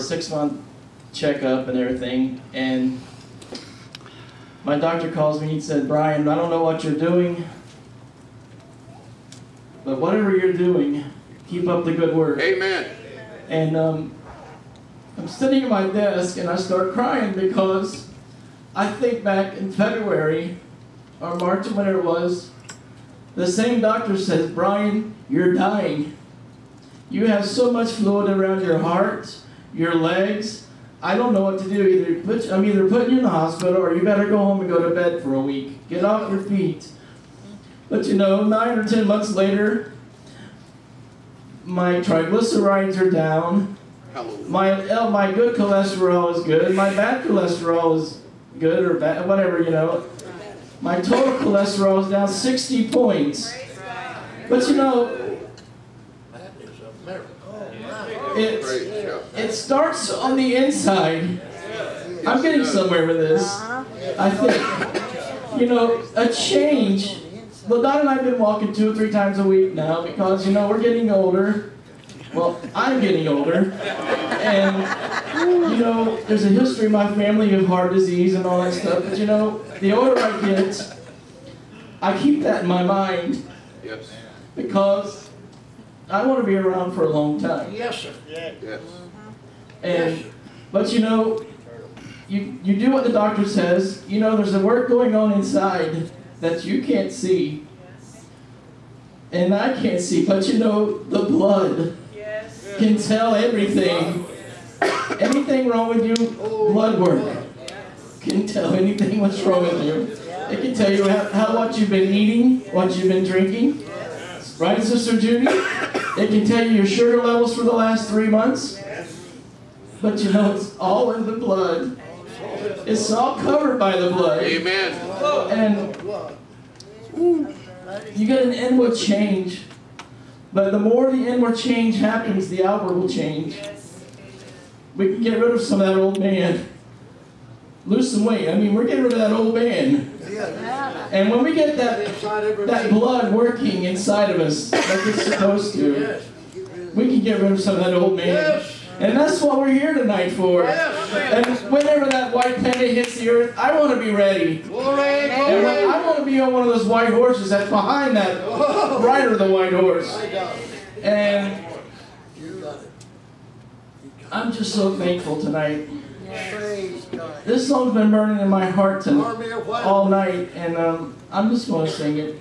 six month checkup and everything. And my doctor calls me and said, Brian, I don't know what you're doing, but whatever you're doing, keep up the good work. Amen. And um, I'm sitting at my desk and I start crying because I think back in February or March, whenever it was, the same doctor says, Brian, you're dying. You have so much fluid around your heart, your legs. I don't know what to do. Either put, I'm either putting you in the hospital or you better go home and go to bed for a week. Get off your feet. But you know, nine or ten months later, my triglycerides are down. Hallelujah. My oh, my good cholesterol is good. My bad cholesterol is good or bad, whatever you know. My total cholesterol is down 60 points. But you know, That is a miracle. It it starts on the inside. I'm getting somewhere with this. I think. You know, a change. Well, Don and I have been walking two or three times a week now because, you know, we're getting older. Well, I'm getting older. And, you know, there's a history in my family of heart disease and all that stuff. But, you know, the older I get, I keep that in my mind Yes. because I want to be around for a long time. Yes, sir. Yes. Uh-huh. And but you know, you you do what the doctor says. You know, there's a work going on inside that you can't see. And I can't see, but you know, the blood can tell everything. Anything wrong with you, oh, blood work can tell anything what's wrong with you. It can tell you how, how what you've been eating, what you've been drinking. Right, Sister Judy? It can tell you your sugar levels for the last three months. But you know, it's all in the blood. It's all covered by the blood. Amen. And you get an inward change. But the more the inward change happens, the outward will change. We can get rid of some of that old man. Lose some weight. I mean, we're getting rid of that old man. And when we get that, that blood working inside of us like it's supposed to, we can get rid of some of that old man. And that's what we're here tonight for. And whenever that white penny hits the earth, I want to be ready. Glory, And when- I want to be on one of those white horses that's behind that oh. rider of the white horse. I got it. And You got it. I'm just so thankful tonight. Praise God. This song's been burning in my heart to, Army of what? all night, and um, I'm just going to sing it.